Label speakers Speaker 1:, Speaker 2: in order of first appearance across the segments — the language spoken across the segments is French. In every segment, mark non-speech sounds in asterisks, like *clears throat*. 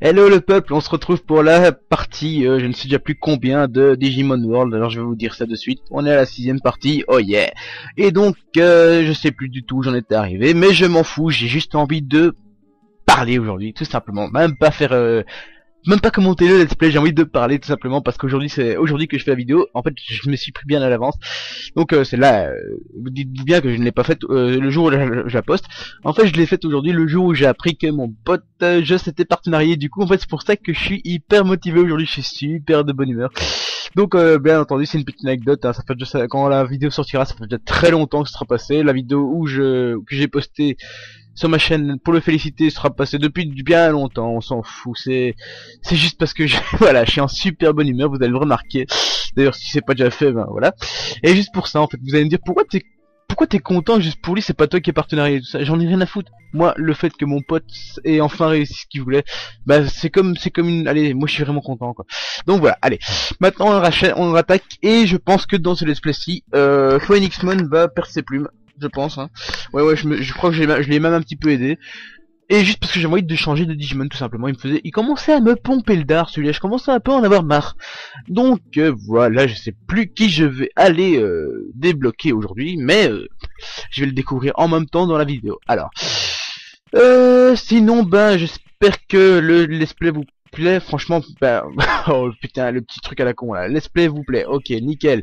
Speaker 1: Hello le peuple, on se retrouve pour la partie, euh, je ne sais déjà plus combien, de Digimon World, alors je vais vous dire ça de suite. On est à la sixième partie, oh yeah Et donc, euh, je sais plus du tout où j'en étais arrivé, mais je m'en fous, j'ai juste envie de parler aujourd'hui, tout simplement. Même pas faire... Euh, même pas commenter le let's play, j'ai envie de parler tout simplement parce qu'aujourd'hui c'est aujourd'hui que je fais la vidéo. En fait, je me suis pris bien à l'avance. Donc euh, c'est là, euh, vous dites bien que je ne l'ai pas faite euh, le jour où je. En fait, je l'ai faite aujourd'hui le jour où j'ai appris que mon pote je s'était partenarié. Du coup, en fait, c'est pour ça que je suis hyper motivé aujourd'hui, je suis super de bonne humeur. Donc bien entendu, c'est une petite anecdote. Hein. ça fait déjà quand la vidéo sortira, ça fait déjà très longtemps que ce sera passé. La vidéo où je que j'ai posté sur ma chaîne pour le féliciter sera passé depuis bien longtemps, on s'en fout, c'est c'est juste parce que je, *laughs* voilà, je suis en super bonne humeur, vous allez le remarquer. D'ailleurs, si c'est pas déjà fait, ben voilà. Et juste pour ça, en fait, vous allez me dire pourquoi t'es pourquoi t'es content juste pour lui, c'est pas toi qui es partenariat et tout ça? J'en ai rien à foutre. Moi, le fait que mon pote ait enfin réussi ce qu'il voulait, bah c'est comme c'est comme une. Allez, moi je suis vraiment content quoi. Donc voilà, allez. Maintenant on rachète, on attaque et je pense que dans ce let's play-ci, euh, Phoenix Moon va perdre ses plumes je pense. Hein. Ouais, ouais, je, je crois que je l'ai même un petit peu aidé. Et juste parce que j'ai envie de changer de Digimon tout simplement, il me faisait, il commençait à me pomper le dard celui-là, je commençais un peu en avoir marre. Donc euh, voilà, je sais plus qui je vais aller euh, débloquer aujourd'hui, mais euh, je vais le découvrir en même temps dans la vidéo. Alors, sinon ben j'espère que le let's vous plaît, franchement, ben, *laughs* oh putain, le petit truc à la con là, let's play vous plaît, ok, nickel,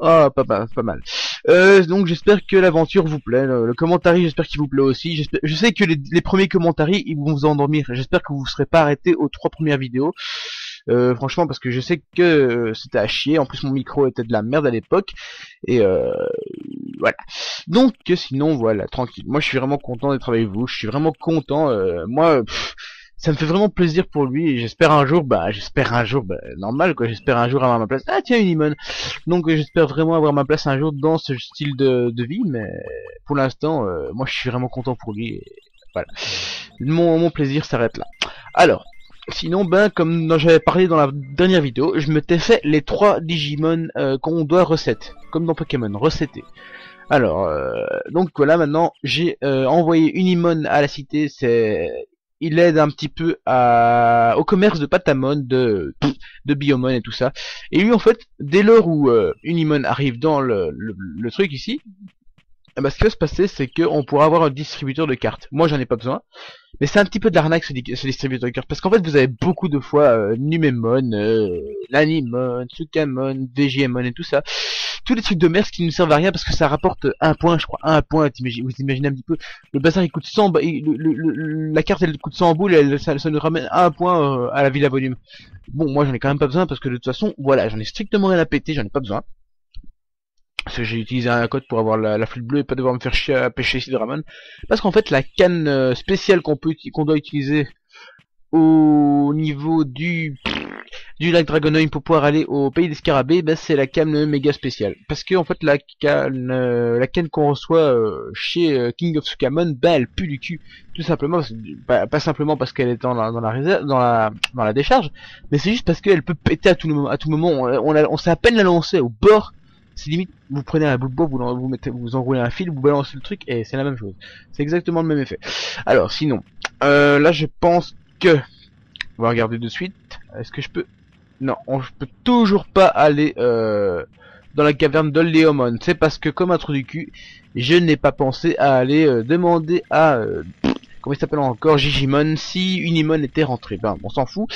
Speaker 1: oh pas, pas, pas mal. Euh, donc j'espère que l'aventure vous plaît, le, le commentaire j'espère qu'il vous plaît aussi, je sais que les, premiers commentaires ils vont vous endormir, j'espère que vous ne serez pas arrêté aux trois premières vidéos, euh, franchement parce que je sais que euh, c'était à chier, en plus mon micro était de la merde à l'époque, et euh, voilà. Donc sinon voilà, tranquille, moi je suis vraiment content d'être avec vous, je suis vraiment content, euh, moi ça me fait vraiment plaisir pour lui et j'espère un jour bah j'espère un jour bah normal quoi. J'espère un jour avoir ma place. Ah tiens une donc euh, j'espère vraiment avoir ma place un jour dans ce style de, de vie mais pour l'instant euh, moi je suis vraiment content pour lui et voilà. Mon, mon plaisir s'arrête là. Alors Sinon, ben, comme j'avais parlé dans la dernière vidéo, je m'étais fait les trois Digimon euh, qu'on doit recette, comme dans Pokémon, recéter. Alors, donc voilà, maintenant, j'ai envoyé une à la cité, c'est il aide un petit peu au commerce de Patamon, de, de Biomon et tout ça. Et lui, en fait, dès lors où euh, Unimon arrive dans le, truc ici, eh ben, ce qui va se passer, c'est qu'on pourra avoir un distributeur de cartes. Moi, j'en ai pas besoin. Mais c'est un petit peu de l'arnaque, ce, distributeur de cartes. Parce qu'en fait, vous avez beaucoup de fois euh, Numemon, euh, Lanimon, Tsukamon, VGMon et tout ça tous les trucs de merde qui ne servent à rien parce que ça rapporte un point, je crois, un point. Vous imaginez un petit peu, le bazar il coûte 100, la carte elle coûte 100 boules, elle, ça, nous ramène un point euh, à la ville à volume. Bon, moi j'en ai quand même pas besoin parce que de toute façon, voilà, j'en ai strictement rien à péter, j'en ai pas besoin. Parce que j'ai utilisé un code pour avoir la, flûte bleue et pas devoir me faire chier à pêcher ici de Ramon. Parce qu'en fait, la canne euh, spéciale qu'on peut, qu'on doit utiliser au niveau du du lac Dragonheim pour pouvoir aller au pays des scarabées, bah, c'est la canne méga spéciale. Parce que en fait la canne, euh, la canne qu'on reçoit euh, chez euh, King of Sukamon, bah elle pue du cul, tout simplement, pas, simplement parce qu'elle est dans la dans la réserve, dans la dans la décharge, mais c'est juste parce qu'elle peut péter à tout moment. À tout moment, on, on, sait à peine la lancer au bord. C'est limite, vous prenez un bout de bois, vous, vous mettez, vous enroulez un fil, vous balancez le truc et c'est la même chose. C'est exactement le même effet. Alors sinon, là je pense que on va regarder de suite. Est-ce que je peux non, on peut toujours pas aller euh, dans la caverne de Léomon. C'est parce que, comme un trou du cul, je n'ai pas pensé à aller euh, demander à... Euh, comment il s'appelle encore Gigimon si Unimon était rentré. Ben, on s'en fout.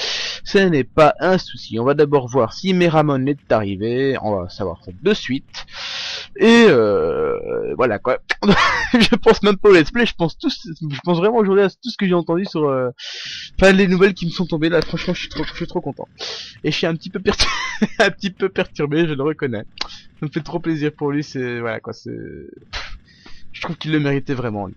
Speaker 1: Ce n'est pas un souci. On va d'abord voir si Meramon est arrivé. On va savoir ça de suite. Et euh, voilà quoi. *laughs* je pense même pas au let's play, je pense tout, je pense vraiment aujourd'hui à tout ce que j'ai entendu sur, euh, les nouvelles qui me sont tombées là. Franchement, je suis trop, content. Et je suis *laughs* un petit peu perturbé, je le reconnais. Ça me fait trop plaisir pour lui. C'est voilà quoi, c'est, je trouve qu'il le méritait vraiment.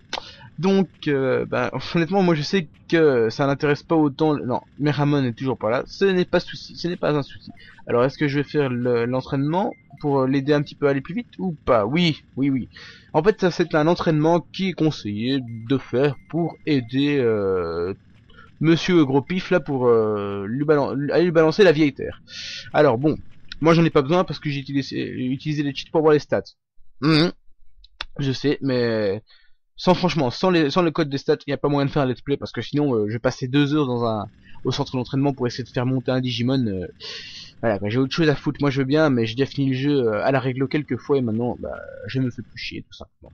Speaker 1: Donc, euh, bah, *laughs* honnêtement, moi je sais que ça n'intéresse pas autant. Non, mais Ramon n'est toujours pas là. Ce n'est pas souci, ce n'est pas un souci. Alors, est-ce que je vais faire l'entraînement pour l'aider un petit peu à aller plus vite ou pas? Oui, oui, oui. En fait, ça c'est un entraînement qui est conseillé de faire pour aider euh, Monsieur Gros Pif là pour euh, lui, balancer la vieille terre. Alors bon, moi j'en ai pas besoin parce que j'ai utilisé, utilisé les cheats pour voir les stats. Mhm. Je sais, mais sans franchement, sans, les, sans le code des stats, il n'y a pas moyen de faire un let's play parce que sinon euh, je passer deux heures dans un au centre d'entraînement pour essayer de faire monter un Digimon. Euh, voilà, j'ai autre chose à foutre. Moi je veux bien, mais j'ai déjà fini le jeu euh, à la règle quelques fois et maintenant bah, je me fais plus chier tout simplement.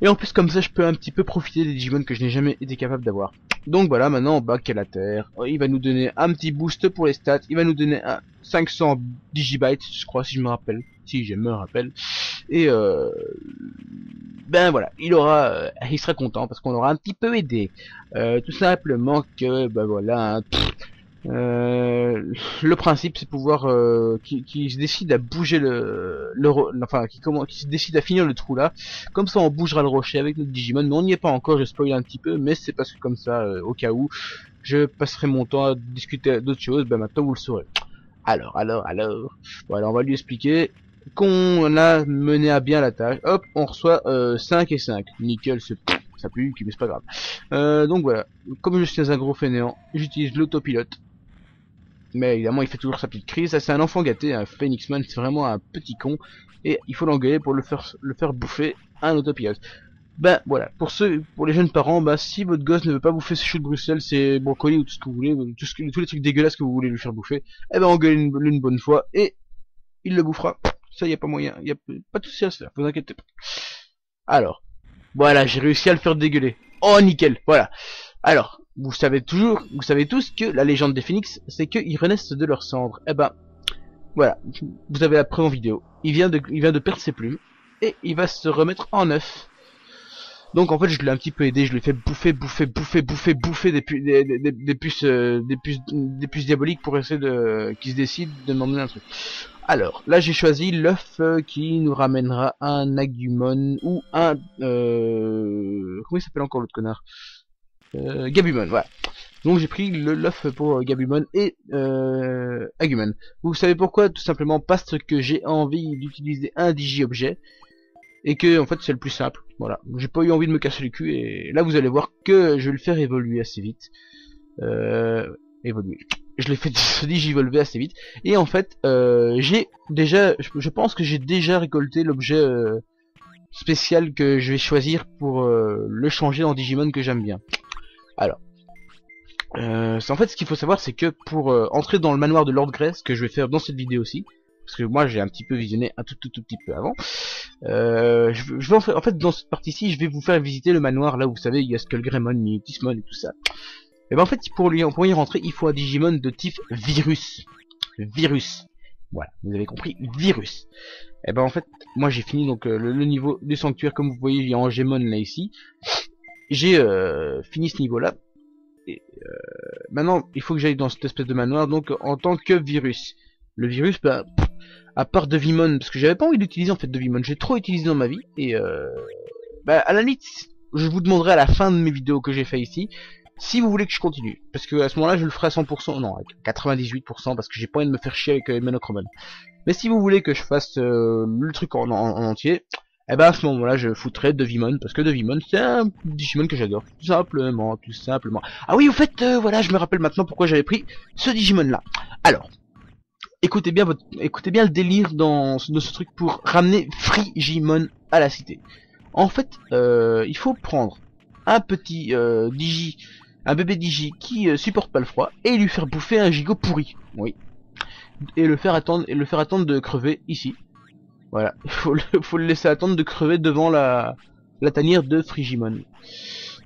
Speaker 1: Et en plus comme ça je peux un petit peu profiter des Digimon que je n'ai jamais été capable d'avoir. Donc voilà, maintenant on la terre. Il va nous donner un petit boost pour les stats. Il va nous donner un 500 digibytes, je crois, si je me rappelle. Si je me rappelle. Et euh, ben voilà, il aura, euh, il sera content parce qu'on aura un petit peu aidé. Euh, tout simplement que, ben voilà, hein, euh, le principe c'est pouvoir euh, qui, qui, se décide à bouger le, le enfin qui se décide à finir le trou là. Comme ça on bougera le rocher avec notre Digimon mais on n'y est pas encore je spoil un petit peu mais c'est parce que comme ça euh, au cas où je passerai mon temps à discuter d'autres choses ben maintenant vous le saurez. Alors alors alors voilà on va lui expliquer qu'on a mené à bien la tâche hop on reçoit 5 et 5 nickel ça pue mais c'est pas grave euh, donc voilà comme je suis un gros fainéant j'utilise l'autopilote mais évidemment, il fait toujours sa petite crise. C'est un enfant gâté, un Phoenixman, c'est vraiment un petit con. Et il faut l'engueuler pour le faire, le faire bouffer un autopilote. Ben voilà, pour ceux, pour les jeunes parents, ben si votre gosse ne veut pas bouffer ses choux de Bruxelles, ses brocolis ou tout ce que vous voulez, tous les trucs dégueulasses que vous voulez lui faire bouffer, eh ben engueulez une, une bonne fois et il le bouffera. Ça y a pas moyen, y a pas de souci à se faire, vous inquiétez pas. Alors, voilà, j'ai réussi à le faire dégueuler. Oh nickel, voilà. Alors, vous savez toujours, vous savez tous que la légende des phoenix, c'est qu'ils renaissent de leurs cendres. Eh ben, voilà, vous avez la preuve en vidéo. Il vient de, il vient de perdre ses plumes et il va se remettre en neuf. Donc en fait, je l'ai un petit peu aidé, je lui ai fait bouffer, bouffer, bouffer, bouffer, bouffer des, puces, des, puces, euh, des puces, des puces diaboliques pour essayer de, qu'il se décide de m'emmener un truc. Alors, là j'ai choisi l'œuf euh, qui nous ramènera un Agumon ou un, euh, comment il s'appelle encore l'autre connard? Euh, Gabumon, voilà. Donc j'ai pris l'œuf pour euh, Gabumon et euh, Agumon. Vous savez pourquoi? Tout simplement parce que j'ai envie d'utiliser un digi-objet et que en fait c'est le plus simple. Voilà, j'ai pas eu envie de me casser le cul et là vous allez voir que je vais le faire évoluer assez vite. Euh, évoluer. Je l'ai fait *laughs* digi-evolver assez vite et en fait euh, j'ai déjà, je, pense que j'ai déjà récolté l'objet euh, spécial que je vais choisir pour euh, le changer en Digimon que j'aime bien. Alors, en fait ce qu'il faut savoir c'est que pour entrer dans le manoir de Lord Grey, ce que je vais faire dans cette vidéo aussi, parce que moi j'ai un petit peu visionné un tout tout tout petit peu avant, euh, je, vais en, fait, dans cette partie-ci je vais vous faire visiter le manoir là où vous savez il y a Skullgreymon, Mutismon et tout ça. Et ben en fait pour, lui, pour y rentrer il faut un Digimon de type virus. Virus. Voilà, vous avez compris, virus. Et ben en fait, moi j'ai fini donc euh, le, niveau du sanctuaire comme vous voyez, il y a Angemon là ici j'ai euh, fini ce niveau là et euh, maintenant il faut que j'aille dans cette espèce de manoir donc en tant que virus le virus bah à part Devimon parce que j'avais pas envie d'utiliser en fait Devimon j'ai trop utilisé dans ma vie et euh, bah à la limite je vous demanderai à la fin de mes vidéos que j'ai fait ici si vous voulez que je continue parce que à ce moment là je le ferai à 100% non à 98% parce que j'ai pas envie de me faire chier avec euh, Monochromon mais si vous voulez que je fasse euh, le truc en, en entier eh ben à ce moment-là, je foutrais Devimon parce que Devimon c'est un Digimon que j'adore, tout simplement, tout simplement. Ah oui, au fait, euh, voilà, je me rappelle maintenant pourquoi j'avais pris ce Digimon là. Alors, écoutez bien écoutez bien le délire dans de ce truc pour ramener Frigimon à la cité. En fait, euh, il faut prendre un petit euh, Digi, un bébé Digi qui euh, supporte pas le froid et lui faire bouffer un gigot pourri. Oui. Et le faire attendre et le faire attendre de crever ici voilà, *laughs* il faut le, laisser attendre de crever devant la, tanière de Frigimon.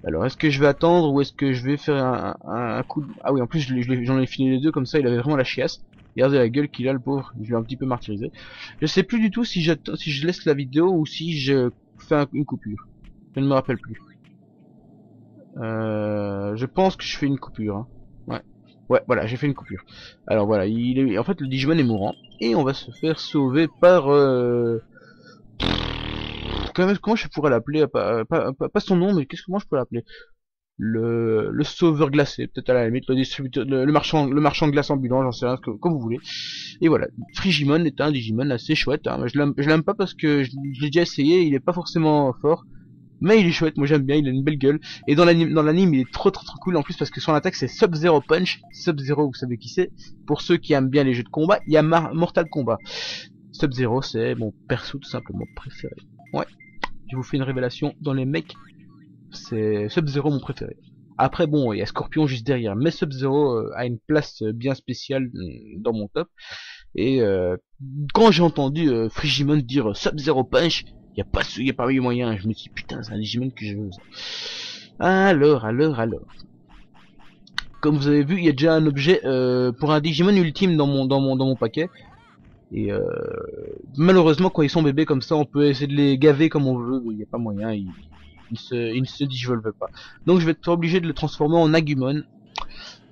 Speaker 1: Alors, est-ce que je vais attendre ou est-ce que je vais faire un, coup de... Ah oui, en plus, j'en ai, fini les deux comme ça, il avait vraiment la chiasse. Regardez la gueule qu'il a, le pauvre. Je l'ai un petit peu martyrisé. Je sais plus du tout si, je laisse la vidéo ou si je fais une coupure. Je ne me rappelle plus. Euh, je pense que je fais une coupure. Hein. Ouais. Ouais, voilà, j'ai fait une coupure. Alors voilà, il est... en fait, le Digimon est mourant. Et on va se faire sauver par... Euh... Comment, je pourrais l'appeler? Pas, son nom, mais qu'est-ce que moi je peux l'appeler? Le, le sauveur glacé, peut-être à la limite, le distributeur, le, marchand, le marchand de glace ambulant, j'en sais rien, comme vous voulez. Et voilà, Frigimon est un Digimon assez chouette. Hein. Je l'aime pas parce que je, je l'ai déjà essayé, il est pas forcément fort. Mais il est chouette, moi j'aime bien, il a une belle gueule. Et dans l'anime, dans l'anime, il est trop trop trop cool en plus parce que son attaque c'est Sub-Zero Punch. Sub-Zero, vous savez qui c'est. Pour ceux qui aiment bien les jeux de combat, il y a Mortal Kombat. Sub-Zero, c'est mon perso tout simplement préféré. Ouais. je vous fais une révélation. Dans les mecs, c'est Sub-Zero mon préféré. Après, bon, il y a Scorpion juste derrière, mais Sub-Zero euh, a une place bien spéciale mm, dans mon top. Et euh, quand j'ai entendu euh, Frigimon dire Sub-Zero Punch, il y a pas y a pas eu moyen. Je me suis dit, putain, c'est un Digimon que je veux. Alors, alors, alors. Comme vous avez vu, il y a déjà un objet euh, pour un Digimon ultime dans mon dans mon dans mon paquet. Et euh, malheureusement, quand ils sont bébés comme ça, on peut essayer de les gaver comme on veut. Il n'y a pas moyen, ils se ne se digivolvent pas. Donc je vais être obligé de le transformer en Agumon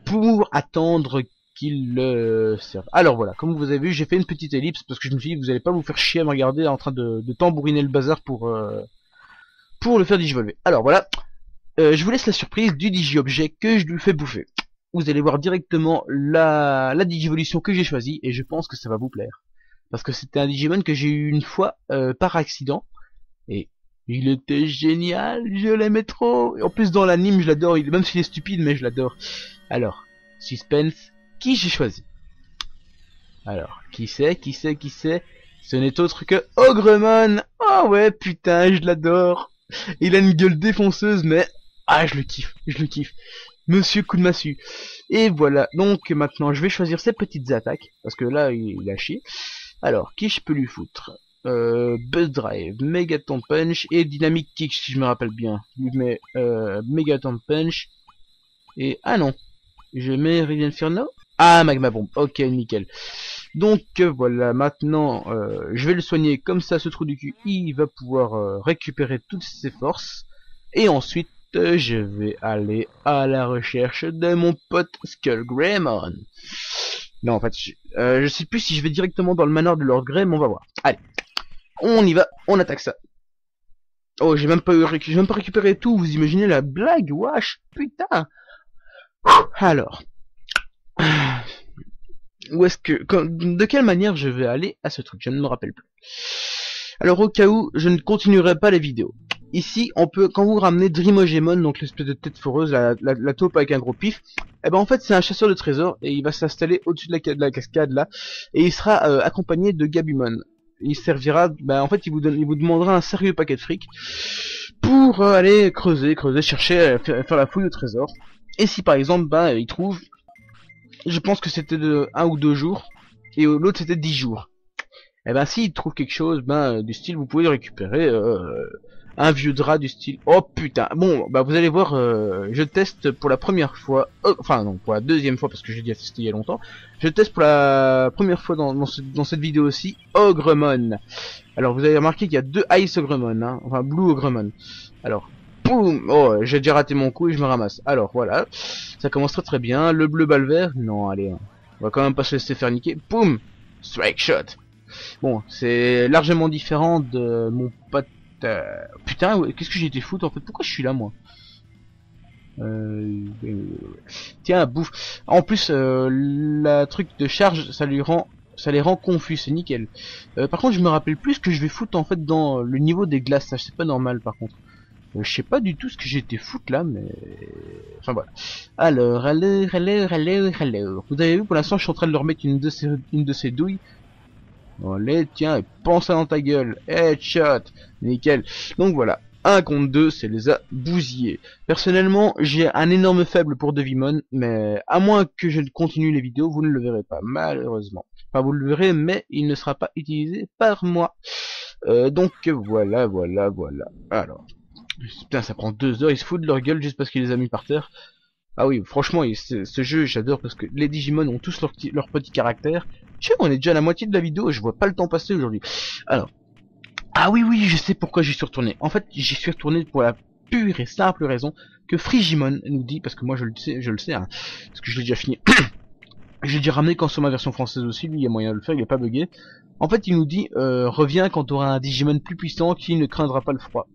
Speaker 1: pour attendre qu'il le serve. Alors voilà, comme vous avez vu, j'ai fait une petite ellipse parce que je me suis dit, vous allez pas vous faire chier à me regarder en train de, tambouriner le bazar pour euh, pour le faire digivolver. Alors voilà, euh, je vous laisse la surprise du digi-objet que je lui fais bouffer vous allez voir directement la, la digivolution que j'ai choisie et je pense que ça va vous plaire. Parce que c'était un Digimon que j'ai eu une fois euh, par accident il était génial, je l'aimais trop. Et en plus dans l'anime je l'adore, même s'il est stupide mais je l'adore. Alors, suspense, qui j'ai choisi? Alors, qui c'est, qui c'est, qui c'est? Ce n'est autre que Ogremon Oh ouais, putain, je l'adore Il a une gueule défonceuse mais... Ah, je le kiffe, je le kiffe. Monsieur coup de massue. Et voilà, donc maintenant je vais choisir ces petites attaques, parce que là il, a chié. Alors, qui je peux lui foutre? Euh, Buzz Drive, Megaton Punch et Dynamic Kick si je me rappelle bien. Je mets euh, Megaton Punch et... Ah non Je mets Radiant Inferno Ah, Magma Bomb, ok, nickel. Donc voilà, maintenant euh, je vais le soigner comme ça, ce trou du cul, il va pouvoir euh, récupérer toutes ses forces. Et ensuite, je vais aller à la recherche de mon pote Skullgreymon. Non, en fait, je, euh, sais plus si je vais directement dans le manoir de Lord Grey, mais on va voir. Allez, on y va, on attaque ça. Oh, j'ai même pas eu, j'ai même pas récupéré tout. Vous imaginez la blague, wesh, putain. Alors, où est-ce que, de quelle manière je vais aller à ce truc? Je ne me rappelle plus. Alors au cas où, je ne continuerai pas les vidéos. Ici, on peut, quand vous ramenez Dreamogemon, donc l'espèce de tête foreuse, la, la, taupe avec un gros pif, eh ben en fait c'est un chasseur de trésors et il va s'installer au-dessus de la, de la, cascade là et il sera euh, accompagné de Gabumon. Il servira, ben en fait il vous donne, il vous demandera un sérieux paquet de fric pour euh, aller creuser, creuser, chercher, euh, faire, la fouille au trésor. Et si par exemple, ben il trouve, je pense que c'était de un ou deux jours et l'autre c'était dix jours. Et eh ben s'il trouve quelque chose, ben du style, vous pouvez le récupérer un vieux drap du style oh putain. Bon bah vous allez voir euh, je teste pour la première fois euh, enfin non pour la deuxième fois parce que j'ai déjà testé il y a longtemps. Je teste pour la première fois dans, dans, cette vidéo aussi Ogremon. Alors vous avez remarqué qu'il y a deux Ice Ogremon hein, enfin Blue Ogremon. Alors boum. Oh j'ai déjà raté mon coup et je me ramasse. Alors voilà. Ça commence très très bien. Le bleu balle vert. Non allez hein. on va quand même pas se laisser faire niquer. Boum. Strike shot. Bon, c'est largement différent de mon pote putain, qu'est-ce que j'ai été foutre en fait? Pourquoi je suis là moi? Euh, Tiens, bouffe. En plus, euh, la truc de charge, ça lui rend, ça les rend confus, c'est nickel. par contre, je me rappelle plus que je vais foutre en fait dans le niveau des glaces. C'est pas normal par contre. je sais pas du tout ce que été foutre là, mais enfin voilà. Alors, alors, alors, alors, alors. Vous avez vu, pour l'instant, je suis en train de leur mettre une de ces douilles. Allez, tiens, pense dans ta gueule. Headshot. Nickel. Donc voilà. 1 contre 2, c'est les a bousillés. Personnellement, j'ai un énorme faible pour Devimon, mais à moins que je continue les vidéos, vous ne le verrez pas, malheureusement. Enfin, vous le verrez, mais il ne sera pas utilisé par moi. Euh, donc voilà, voilà, voilà. Alors, putain, ça prend deux heures, ils se foutent de leur gueule juste parce qu'il les a mis par terre. Ah oui, franchement, ce jeu, j'adore parce que les Digimon ont tous leur, leur petit caractère. sais, on est déjà à la moitié de la vidéo et je vois pas le temps passer aujourd'hui. Alors, ah oui, oui, je sais pourquoi j'y suis retourné. En fait, j'y suis retourné pour la pure et simple raison que Frigimon nous dit, parce que moi je le sais, je le sais, hein, parce que je l'ai déjà fini. *coughs* J'ai déjà ramené quand sur ma version française aussi, lui il y a moyen de le faire, il est pas bugué. En fait, il nous dit, euh, reviens quand tu auras un Digimon plus puissant qui ne craindra pas le froid.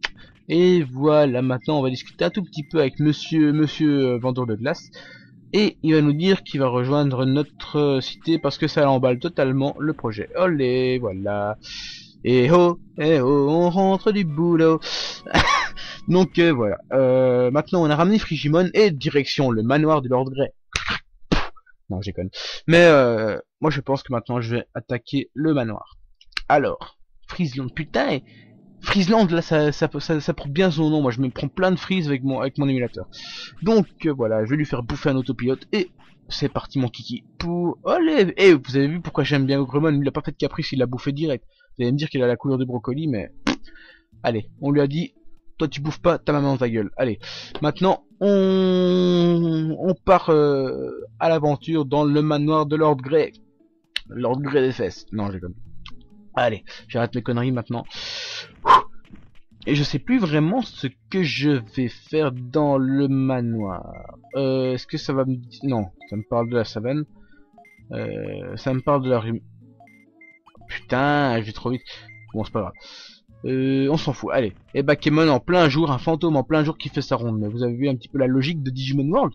Speaker 1: Et voilà, maintenant on va discuter un tout petit peu avec monsieur, monsieur euh, vendeur de glace. Et il va nous dire qu'il va rejoindre notre euh, cité parce que ça emballe totalement le projet. Olé, voilà. Et oh, et oh, on rentre du boulot. *laughs* Donc euh, voilà. maintenant on a ramené Frigimon et direction le manoir de Lord Grey. *laughs* Non, j'ai Mais moi je pense que maintenant je vais attaquer le manoir. Alors, Frision, putain, Friesland, là, ça, ça, ça, ça prend bien son nom. Moi, je me prends plein de frises avec mon, avec mon émulateur. Donc, euh, voilà, je vais lui faire bouffer un autopilote. Et c'est parti, mon kiki. Pour... Allez Et vous avez vu pourquoi j'aime bien Ogremon? Il a pas fait de caprice, il l'a bouffé direct. Vous allez me dire qu'il a la couleur de brocoli, mais... Allez, on lui a dit, toi tu bouffes pas ta maman dans ta gueule. Allez, maintenant, on, on part euh, à l'aventure dans le manoir de Lord Grey. Lord Grey des fesses. Non, j'ai comme. Allez, j'arrête mes conneries maintenant. Et je sais plus vraiment ce que je vais faire dans le manoir. Euh, Est-ce que ça va me... Non, ça me parle de la savane. Euh, ça me parle de la rue... Putain, je vais trop vite. Bon, c'est pas grave. Euh, on s'en fout. Allez. Et Bakemon en plein jour, un fantôme en plein jour qui fait sa ronde. Vous avez vu un petit peu la logique de Digimon World?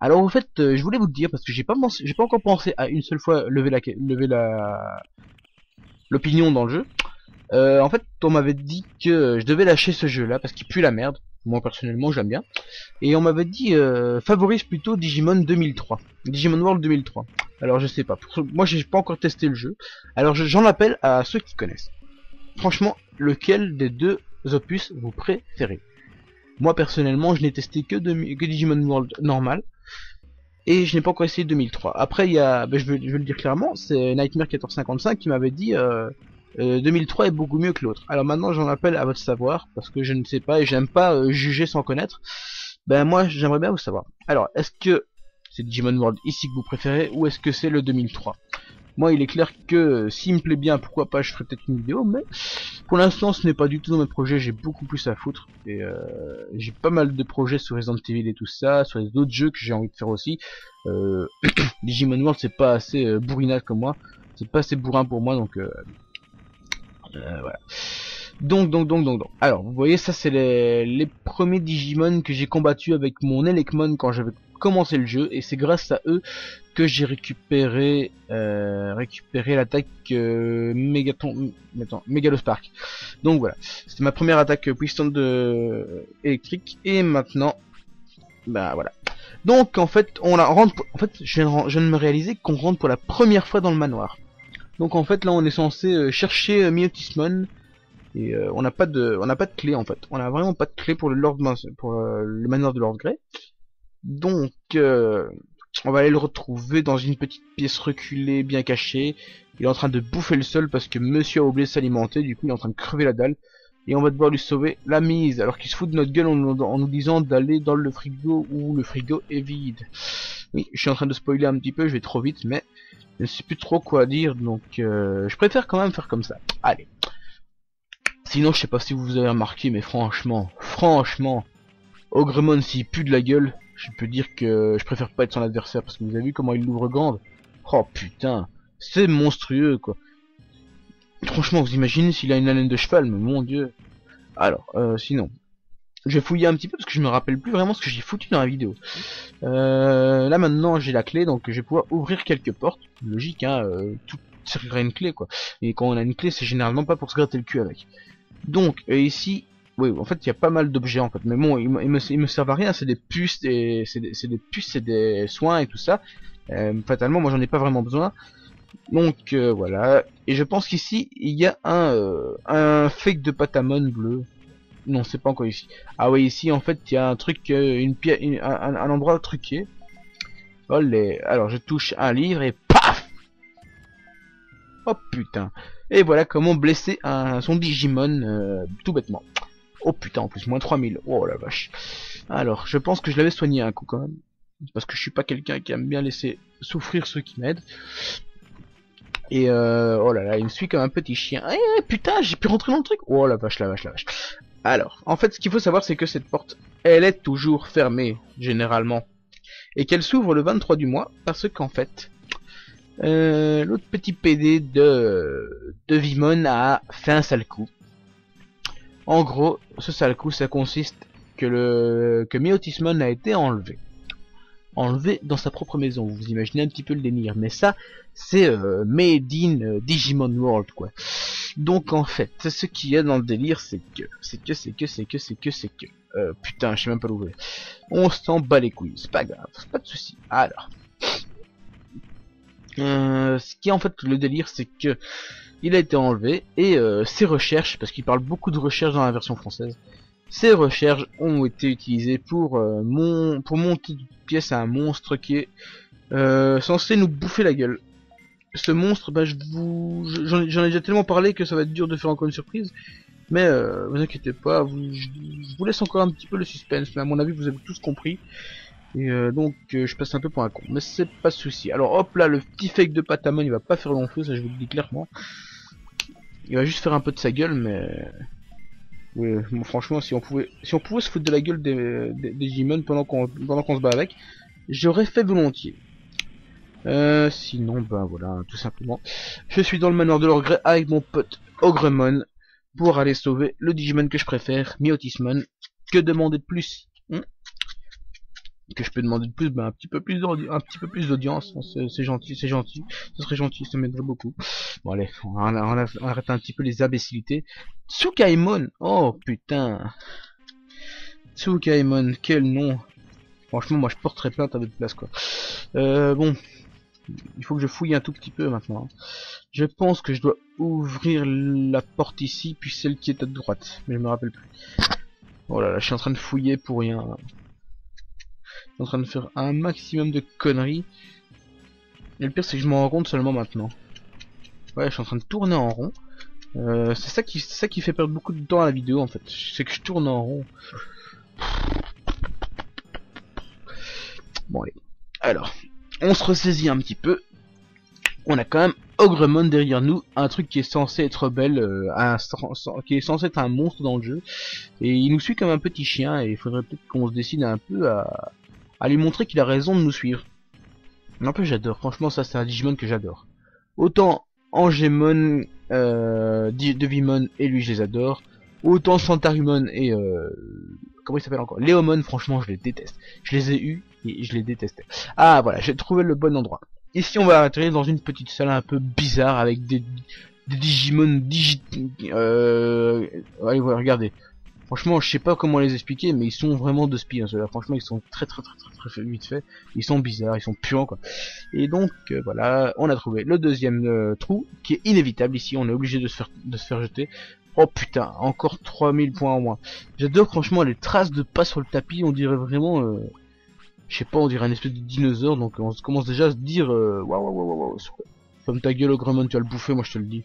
Speaker 1: Alors en fait, euh, je voulais vous le dire parce que j'ai pas j'ai pas encore pensé à une seule fois lever la, lever la, l'opinion dans le jeu. Euh, en fait, on m'avait dit que je devais lâcher ce jeu-là parce qu'il pue la merde. Moi personnellement, j'aime bien. Et on m'avait dit euh, favorise plutôt Digimon 2003, Digimon World 2003. Alors je sais pas. Moi, j'ai pas encore testé le jeu. Alors j'en appelle à ceux qui connaissent. Franchement, lequel des deux opus vous préférez? Moi personnellement, je n'ai testé que, que Digimon World normal. Et je n'ai pas encore essayé 2003. Après, il y a, ben, je, vais le dire clairement, c'est Nightmare 1455 qui m'avait dit euh, euh, 2003 est beaucoup mieux que l'autre. Alors maintenant, j'en appelle à votre savoir, parce que je ne sais pas et j'aime pas euh, juger sans connaître. Ben moi, j'aimerais bien vous savoir. Alors, est-ce que c'est Digimon World ici que vous préférez, ou est-ce que c'est le 2003 moi, il est clair que euh, s'il me plaît bien, pourquoi pas, je ferai peut-être une vidéo, mais pour l'instant, ce n'est pas du tout dans mes projets, j'ai beaucoup plus à foutre, et euh, j'ai pas mal de projets sur Resident Evil et tout ça, sur les autres jeux que j'ai envie de faire aussi. Euh, *clears throat* Digimon World, c'est pas assez euh, comme moi, c'est pas assez bourrin pour moi, donc euh, euh, voilà. Donc, donc, donc, donc, donc. Alors, vous voyez, ça, c'est les, les premiers Digimon que j'ai combattu avec mon Elecmon quand j'avais commencé le jeu, et c'est grâce à eux que j'ai récupéré euh, récupéré l'attaque euh, Mégaton, attends, Mégalospark. Donc voilà, c'était ma première attaque puissante de électrique, et maintenant, bah voilà. Donc en fait, on la rentre. En fait, je viens, de, je me réaliser qu'on rentre pour la première fois dans le manoir. Donc en fait, là, on est censé euh, chercher euh, et euh, on n'a pas de, on n'a pas de clé en fait. On a vraiment pas de clé pour le Lord, pour euh, le manoir de Lord Grey. Donc, euh, on va aller le retrouver dans une petite pièce reculée, bien cachée. Il est en train de bouffer le sol parce que monsieur a oublié de s'alimenter, du coup il est en train de crever la dalle. Et on va devoir lui sauver la mise, alors qu'il se fout de notre gueule en, nous disant d'aller dans le frigo où le frigo est vide. Oui, je suis en train de spoiler un petit peu, je vais trop vite, mais je ne sais plus trop quoi dire, donc euh, je préfère quand même faire comme ça. Allez. Sinon, je sais pas si vous avez remarqué, mais franchement, franchement, Ogremon s'il pue de la gueule, je peux dire que je préfère pas être son adversaire parce que vous avez vu comment il l'ouvre grande. Oh putain, c'est monstrueux quoi. Franchement, vous imaginez s'il a une haleine de cheval, mais mon dieu. Alors, euh, sinon, je vais fouiller un petit peu parce que je me rappelle plus vraiment ce que j'ai foutu dans la vidéo. Euh, là maintenant, j'ai la clé, donc je vais pouvoir ouvrir quelques portes. Logique, hein, euh, tout servirait une clé quoi. Et quand on a une clé, c'est généralement pas pour se gratter le cul avec. Donc, euh, ici, oui, en fait, il y a pas mal d'objets en fait, mais bon, ils, me, ils me servent à rien. C'est des puces, c'est des, puces, c'est des soins et tout ça. Euh, fatalement, moi, j'en ai pas vraiment besoin. Donc euh, voilà. Et je pense qu'ici, il y a un euh, un fake de patamon bleu. Non, c'est pas encore ici. Ah oui, ici, en fait, il y a un truc, une pièce, un, un, endroit truqué. Les. Alors, je touche un livre et paf. Oh putain. Et voilà comment blesser un, son Digimon tout bêtement. Oh putain, en plus, moins 3000. Oh la vache. Alors, je pense que je l'avais soigné un coup quand même. Parce que je suis pas quelqu'un qui aime bien laisser souffrir ceux qui m'aident. Et euh, oh là là, il me suit comme un petit chien. Eh putain, j'ai pu rentrer dans le truc. Oh la vache, la vache, la vache. Alors, en fait, ce qu'il faut savoir, c'est que cette porte, elle est toujours fermée, généralement. Et qu'elle s'ouvre le 23 du mois, parce qu'en fait, euh, l'autre petit PD de, de Vimon a fait un sale coup. En gros, ce sale coup, ça consiste que le que a été enlevé. Enlevé dans sa propre maison. Vous imaginez un petit peu le délire. Mais ça, c'est euh, made in euh, Digimon World, quoi. Donc en fait, ce qu'il y a dans le délire, c'est que, c'est que, c'est que, c'est que, c'est que, c'est que. Euh, putain, je sais même pas l'ouvrir. On s'en bat les couilles, c'est pas grave, pas de souci. Alors, ce qui est en fait le délire, c'est que il a été enlevé et euh, ses recherches, parce qu'il parle beaucoup de recherches dans la version française, ces recherches ont été utilisées pour, euh, mon, pour monter une pièce à un monstre qui est euh, censé nous bouffer la gueule. Ce monstre, bah, je vous, j'en ai déjà tellement parlé que ça va être dur de faire encore une surprise. Mais euh, vous inquiétez pas, vous, je, vous laisse encore un petit peu le suspense. Mais à mon avis, vous avez tous compris. Et euh, donc, euh, je passe un peu pour un con. Mais c'est pas souci. Alors hop là, le petit fake de Patamon, il va pas faire long feu, ça je vous le dis clairement. Il va juste faire un peu de sa gueule, mais... Oui, franchement, si on pouvait, se foutre de la gueule des, des pendant qu'on se bat avec, j'aurais fait volontiers. Euh, sinon, ben voilà, tout simplement. Je suis dans le manoir de l'Orgre avec mon pote Ogremon pour aller sauver le Digimon que je préfère, Miotismon. Que demander de plus? Que je peux demander de plus Ben un petit peu plus un petit plus d'audience. C'est gentil, c'est gentil. Ce serait gentil, ça m'aiderait beaucoup. Bon allez, on, arrête un petit peu les imbécilités. Tsukaimon Oh putain Tsukaimon, quel nom Franchement, moi je porterais plainte à votre place quoi. Euh, bon, il faut que je fouille un tout petit peu maintenant. Je pense que je dois ouvrir la porte ici, puis celle qui est à droite. Mais je me rappelle plus. Oh là là, je suis en train de fouiller pour rien. En train de faire un maximum de conneries. Et le pire, c'est que je m'en rends compte seulement maintenant. Ouais, je suis en train de tourner en rond. Euh, c'est ça qui ça qui fait perdre beaucoup de temps à la vidéo en fait. C'est que je tourne en rond. Bon allez. Alors, on se ressaisit un petit peu. On a quand même Ogremon derrière nous, un truc qui est censé être belle, euh, qui est censé être un monstre dans le jeu. Et il nous suit comme un petit chien et il faudrait peut-être qu'on se décide un peu à, à lui montrer qu'il a raison de nous suivre. Un peu j'adore, franchement ça c'est un Digimon que j'adore. Autant Angemon, euh, Devimon et lui je les adore. Autant Santarumon et euh, comment il s'appelle encore? Léomon, franchement je les déteste. Je les ai eus et je les détestais. Ah voilà, j'ai trouvé le bon endroit. Ici on va atterrir dans une petite salle un peu bizarre avec des, Digimon digi... Euh... Allez voir, regardez. Franchement, je sais pas comment les expliquer, mais ils sont vraiment de spi, hein, ceux-là. Franchement, ils sont très très très très très vite fait. Ils sont bizarres, ils sont puants, quoi. Et donc, euh, voilà, on a trouvé le deuxième euh, trou, qui est inévitable ici. On est obligé de se faire de se faire jeter. Oh putain, encore 3000 points en moins. J'adore franchement les traces de pas sur le tapis, on dirait vraiment... Euh, je sais pas, on dirait un espèce de dinosaure, donc on commence déjà à se dire... Euh, waouh waouh waouh waouh Comme ta gueule Gremon, tu vas le bouffer, moi je te le dis.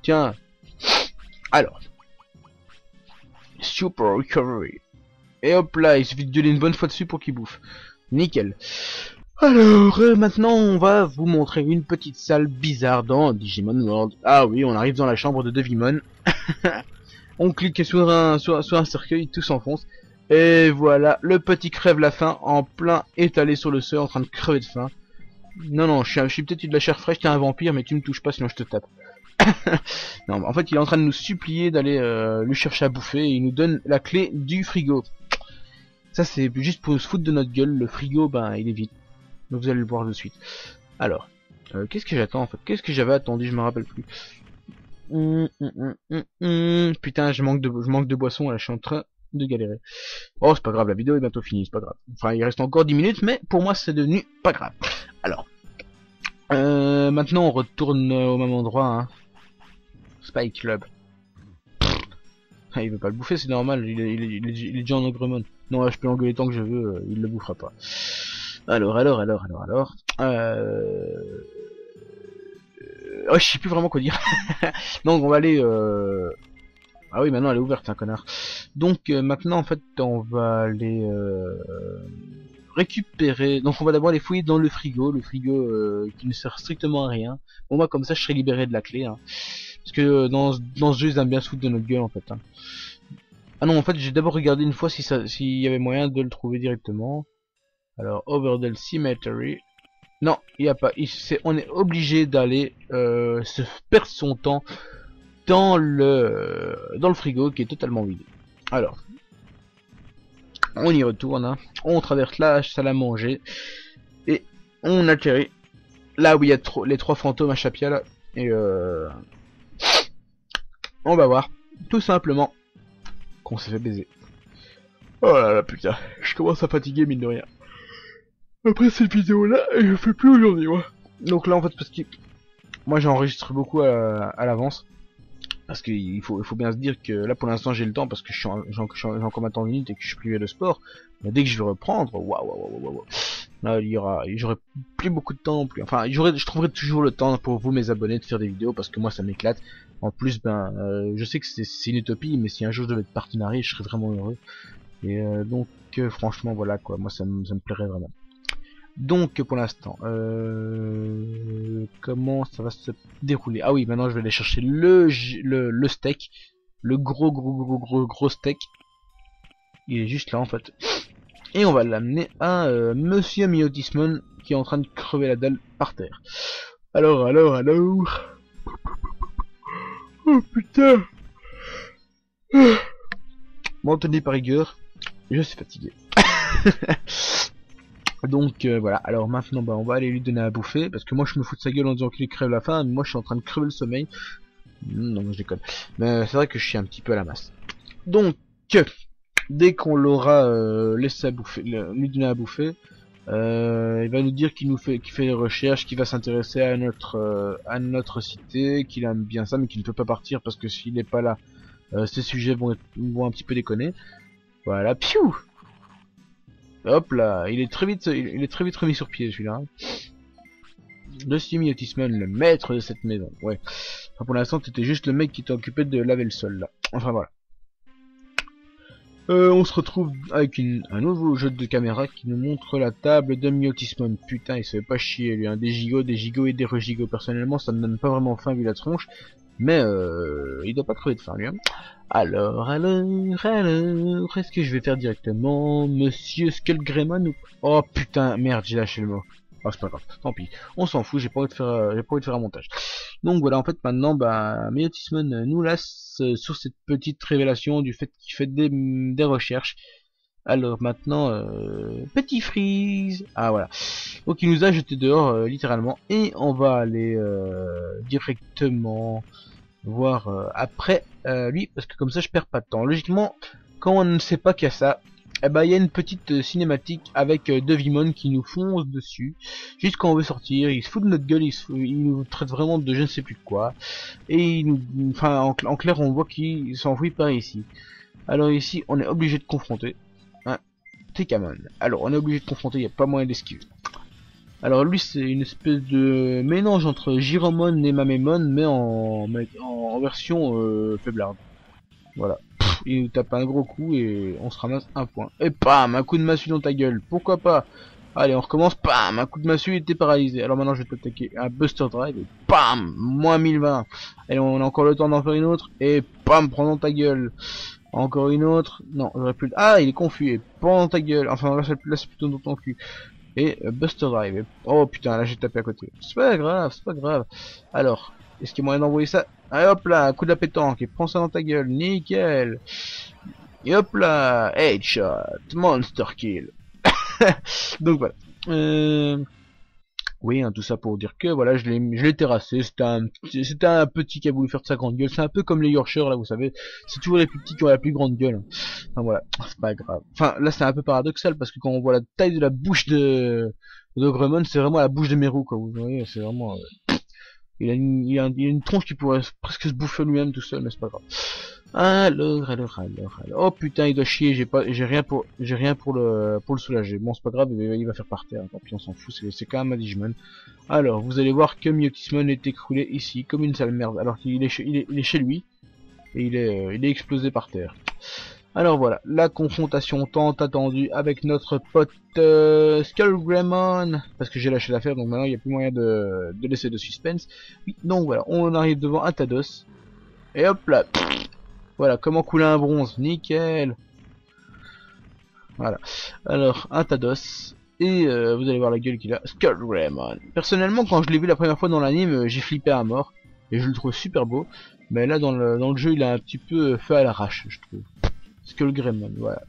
Speaker 1: Tiens. Alors. Super Recovery. Et hop là, il suffit de gueuler une bonne fois dessus pour qu'il bouffe. Nickel. Alors, euh, maintenant, on va vous montrer une petite salle bizarre dans Digimon World. Ah oui, on arrive dans la chambre de Devimon. *laughs* on clique sur un, cercueil, tout s'enfonce. Et voilà, le petit crève la faim en plein étalé sur le sol en train de crever de faim. Non, non, je suis, suis peut-être de la chair fraîche, t'es un vampire, mais tu me touches pas sinon je te tape. *coughs* non, en fait, il est en train de nous supplier d'aller euh, lui chercher à bouffer et il nous donne la clé du frigo. Ça, c'est juste pour se foutre de notre gueule. Le frigo, ben, il est vide vous allez le voir de suite. Alors, euh, qu'est-ce que j'attends en fait? Qu'est-ce que j'avais attendu? Je me rappelle plus. Hum, hum, hum, Putain, je manque de, je manque de boisson. Là, je suis en train de galérer. Oh, c'est pas grave, la vidéo est bientôt finie, c'est pas grave. Enfin, il reste encore 10 minutes, mais pour moi, c'est devenu pas grave. Alors, euh, maintenant, on retourne au même endroit. Hein. Spike Club. Ah, il veut pas le bouffer, c'est normal. Il est, déjà en Ogremon. Non, je peux l'engueuler tant que je veux, euh, il le bouffera pas. Alors, alors, alors, alors, alors. Euh... Oh, je sais plus vraiment quoi dire. *laughs* Donc, on va aller... Euh... Ah oui, maintenant elle est ouverte, un hein, connard. Donc, euh, maintenant, en fait, on va aller... Euh... récupérer... Donc, on va d'abord aller fouiller dans le frigo. Le frigo qui ne sert strictement à rien. Bon, moi, comme ça, je serai libéré de la clé. Hein. Parce que dans, dans ce jeu, ils aiment bien se foutre de notre gueule, en fait. Hein. Ah non, en fait, j'ai d'abord regardé une fois si ça, s'il y avait moyen de le trouver directement. Alors, Overdell Cemetery. Non, il n'y a pas. on est obligé d'aller euh, se perdre son temps dans le dans le frigo qui est totalement vide. Alors, on y retourne. Hein. On traverse la salle à manger et on atterrit là où il y a les trois fantômes à Chapia et euh, on va voir tout simplement qu'on s'est fait baiser. Oh là là putain, je commence à fatiguer mine de rien. Après cette vidéo là, je fais plus aujourd'hui moi. Donc là en fait parce que moi j'enregistre beaucoup à, à l'avance. Parce qu'il faut, il faut bien se dire que là pour l'instant j'ai le temps parce que je suis, j'ai encore ma tendinite et que je suis privé de sport. Mais dès que je vais reprendre, waouh, waouh, waouh, waouh, là il y aura, j'aurai plus beaucoup de temps, plus, enfin j'aurai, je trouverai toujours le temps pour vous mes abonnés de faire des vidéos parce que moi ça m'éclate. En plus, ben, euh, je sais que c'est une utopie, mais si un jour je devais être partenariat, je serais vraiment heureux. Et euh, donc euh, franchement voilà quoi, moi ça, me plairait vraiment. Donc pour l'instant, comment ça va se dérouler? Ah oui, maintenant je vais aller chercher le, le, le steak, le gros gros gros gros gros steak. Il est juste là en fait. Et on va l'amener à euh, Monsieur Miotismon qui est en train de crever la dalle par terre. Alors, alors, alors... Oh putain Bon, tenez par rigueur, je suis fatigué. *laughs* Donc euh, voilà, alors maintenant bah, on va aller lui donner à bouffer, parce que moi je me fous de sa gueule en disant qu'il crève la faim, mais moi je suis en train de crever le sommeil. Non, je déconne. Mais c'est vrai que je suis un petit peu à la masse. Donc, dès qu'on l'aura euh, laissé à bouffer, lui donner à bouffer, euh, il va nous dire qu'il nous fait, qu'il fait des recherches, qu'il va s'intéresser à notre, à notre cité, qu'il aime bien ça, mais qu'il ne peut pas partir parce que s'il n'est pas là, ces sujets vont, vont un petit peu déconner. Voilà, piou Hop là, il est très vite, il est très vite remis sur pied celui-là. Le Simi le maître de cette maison. Ouais. Enfin, pour l'instant, t'étais juste le mec qui t'occupait occupé de laver le sol là. Enfin voilà. Euh, on se retrouve avec un nouveau jeu de caméra qui nous montre la table de Miotismon. Putain, il se fait pas chier lui. Hein. Des gigots, des gigots et des regigots. Personnellement, ça ne donne pas vraiment faim vu la tronche. Mais euh, il doit pas crever de faim lui. Hein. Alors, alors, alors, est-ce que je vais faire directement Monsieur Skullgreymon ou... Oh putain, merde, j'ai lâché le mot. Oh, c'est pas grave, tant pis. On s'en fout, j'ai pas envie de faire, euh, j'ai faire un montage. Donc voilà, en fait, maintenant, bah, Miotismon nous laisse euh, sur cette petite révélation du fait qu'il fait des, recherches. Alors maintenant, euh, petit freeze. Ah voilà. Donc il nous a jeté dehors euh, littéralement et on va aller directement voir après lui parce que comme ça je perds pas de temps. Logiquement, quand on ne sait pas qu'il y a ça, eh ben il y a une petite euh, cinématique avec deux Vimon qui nous fonce dessus juste quand on veut sortir. Il se fout de notre gueule, il, nous traite vraiment de je ne sais plus quoi et en, clair on voit qu'il s'enfuit par ici. Alors ici on est obligé de confronter. Hein, Tekamon. Alors on est obligé de confronter, il n'y a pas moyen d'esquiver. Alors lui c'est une espèce de mélange entre Giromon et Mamemon mais en, en version euh, faiblarde. Voilà. Il nous tape un gros coup et on se ramasse un point. Et pam, un coup de massue dans ta gueule. Pourquoi pas? Allez, on recommence. Pam, un coup de massue, il était paralysé. Alors maintenant, je vais t'attaquer un Buster Drive et pam, moins 1020. Et on a encore le temps d'en faire une autre et pam, prends dans ta gueule. Encore une autre. Non, j'aurais plus. Ah, il est confus. Et prends dans ta gueule. Enfin, là, c'est plutôt dans ton cul et euh, Buster Drive. Oh putain, là j'ai tapé à côté. C'est pas grave, c'est pas grave. Alors, est-ce qu'il y a moyen d'envoyer ça Allez hop là, coup de la pétanque, et prends ça dans ta gueule, nickel. Et hop là, headshot, monster kill. *laughs* Donc voilà. Euh... Oui, hein, tout ça pour dire que voilà, je l'ai, terrassé. C'était un, un petit qui a voulu faire de sa grande gueule. C'est un peu comme les Yorkshire là, vous savez. C'est toujours les plus petits qui ont la plus grande gueule. Enfin voilà, c'est pas grave. Enfin là, c'est un peu paradoxal parce que quand on voit la taille de la bouche de de Grumman, c'est vraiment la bouche de Meru quoi. Vous voyez, c'est vraiment. Euh, il a, une, il, a une tronche qui pourrait presque se bouffer lui-même tout seul, mais c'est pas grave. Alors, alors, alors, alors. Oh putain, il doit chier, j'ai pas, j'ai rien pour, j'ai rien pour le, pour le soulager. Bon, c'est pas grave, il va faire par terre. Tant pis, on s'en fout, c'est quand même un Digimon. Alors, vous allez voir que Myotismon est écroulé ici, comme une sale merde, alors qu'il est, chez, il est, chez lui. Et il est, euh, il est explosé par terre. Alors voilà, la confrontation tant attendue avec notre pote euh, parce que j'ai lâché l'affaire, donc maintenant il n'y a plus moyen de, de laisser de suspense. donc voilà, on arrive devant un et hop là, voilà, comment couler un bronze Nickel Voilà. Alors, un. Et euh, vous allez voir la gueule qu'il a. Skullgreymon. Personnellement, quand je l'ai vu la première fois dans l'anime, j'ai flippé à mort. Et je le trouve super beau. Mais là, dans le, dans le jeu, il a un petit peu fait à l'arrache, je trouve. Skullgreymon, voilà.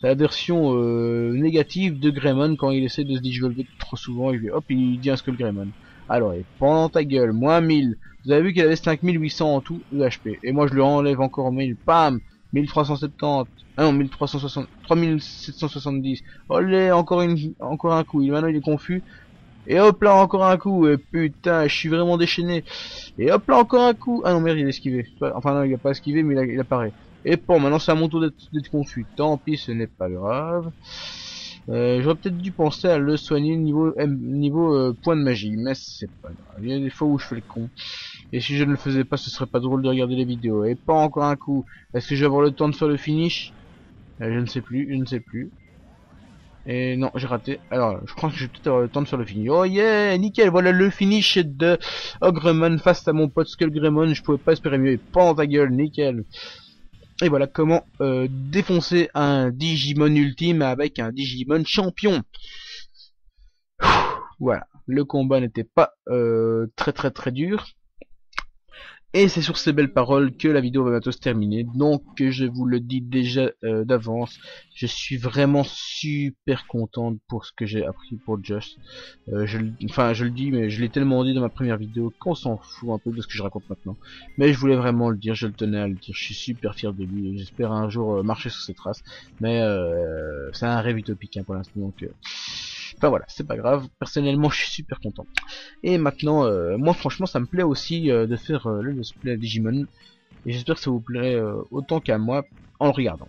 Speaker 1: C'est la version euh, négative de Greymon quand il essaie de se disvolver trop souvent. Il hop, il dit un Skullgreymon. Alors, et pendant ta gueule, moins 1000. Vous avez vu qu'il avait 5800 en tout de HP. Et moi je lui enlève encore 1000. Pam 1370. Ah non, 1360. 3770. Olé, encore une, encore un coup. Maintenant il est confus. Et hop là, encore un coup. Et putain, je suis vraiment déchaîné. Et hop là, encore un coup. Ah non, merde, il a esquivé. Enfin, non, il a pas esquivé, mais il, apparaît. Et bon, maintenant c'est à mon tour d'être confus. Tant pis, ce n'est pas grave. Euh, J'aurais peut-être dû penser à le soigner niveau niveau euh, point de magie, mais c'est pas grave. Il y a des fois où je fais le con. Et si je ne le faisais pas, ce serait pas drôle de regarder les vidéos. Et pas encore un coup. Est-ce que je vais avoir le temps de faire le finish? Euh, Je ne sais plus, je ne sais plus. Et non, j'ai raté. Alors, je crois que j'ai peut-être le temps de faire le finish. Oh yeah, nickel, voilà le finish de Ogremon face à mon pote Skullgreymon. Je pouvais pas espérer mieux. Et pas ta gueule, nickel. Et voilà comment euh, défoncer un Digimon ultime avec un Digimon champion. Voilà, le combat n'était pas euh, très très très dur. Et c'est sur ces belles paroles que la vidéo va bientôt se terminer. Donc je vous le dis déjà euh, d'avance, je suis vraiment super content pour ce que j'ai appris pour Just. Euh, enfin je le dis, mais je l'ai tellement dit dans ma première vidéo qu'on s'en fout un peu de ce que je raconte maintenant. Mais je voulais vraiment le dire, je le tenais à le dire. Je suis super fier de lui et j'espère un jour euh, marcher sur ses traces. Mais c'est un rêve utopique hein, pour l'instant. Enfin voilà, c'est pas grave. Personnellement, je suis super content. Et maintenant, euh, moi franchement, ça me plaît aussi euh, de faire euh, le let's play Digimon. Et j'espère que ça vous plaît autant qu'à moi en le regardant.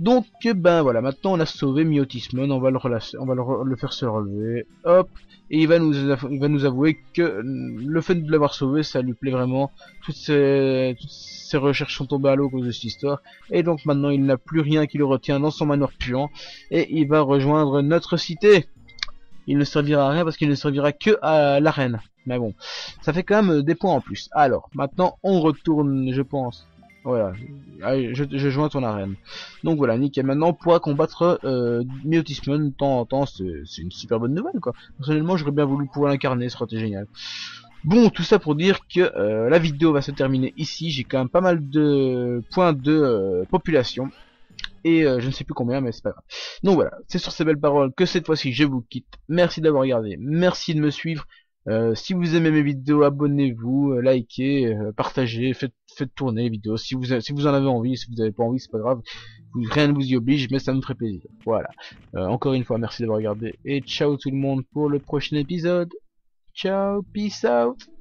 Speaker 1: Donc, ben voilà, maintenant on a sauvé Miotismon, on va le faire se relever, hop, et il va nous, il va nous avouer que le fait de l'avoir sauvé, ça lui plaît vraiment. Toutes ses, toutes ses recherches sont tombées à l'eau à cause de cette histoire, et donc maintenant il n'a plus rien qui le retient dans son manoir puant, et il va rejoindre notre cité il ne servira à rien parce qu'il ne servira que à l'arène. Mais bon, ça fait quand même euh, des points en plus. Alors, maintenant, on retourne, je pense. Voilà, je, je joins ton arène. Donc voilà, nickel. Maintenant, on pourra combattre euh, Miotismon de temps en temps. C'est une super bonne nouvelle, quoi. Personnellement, j'aurais bien voulu pouvoir l'incarner, ce serait génial. Bon, tout ça pour dire que euh, la vidéo va se terminer ici. J'ai quand même pas mal de points de euh, population et euh, je ne sais plus combien mais c'est pas grave. Donc voilà, c'est sur ces belles paroles que cette fois-ci je vous quitte. Merci d'avoir regardé, merci de me suivre. Euh, si vous aimez mes vidéos, abonnez-vous, euh, likez, partagez, faites, faites tourner les vidéos. Si vous, si vous en avez envie, si vous n'avez pas envie, c'est pas grave. rien ne vous y oblige, mais ça me ferait plaisir. Voilà. encore une fois, merci d'avoir regardé et ciao tout le monde pour le prochain épisode. Ciao, peace out.